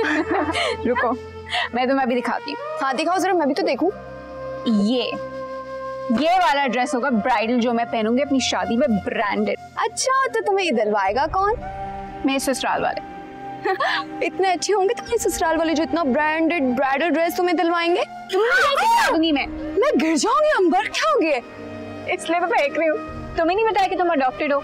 रुको। मैं तुम्हें अभी दिखाती हूँ। हाँ दिखाओ जरा मैं भी तो देखूँ। ये। ये वाला ड्रेस होगा ब्राइडल जो मैं पहनूँगी अपनी शादी में ब्रांडेड अच्छा तो तुम्हें ये दिलवाएगा कौन? मेरे ससुराल वाले। इतने अच्छे होंगे तो तुम्हारे ससुराल वाले जो इतना ब्रांडेड ब्राइडल ड्रेस तुम्हें दिलवाएँगे? दूँगी मैं। मैं गिर जाऊँगी अंबर क्या होगी इसलिए तो मैं फेंक रही हूँ। तुम्हें नहीं बताया कि तुम अडॉप्टेड हो?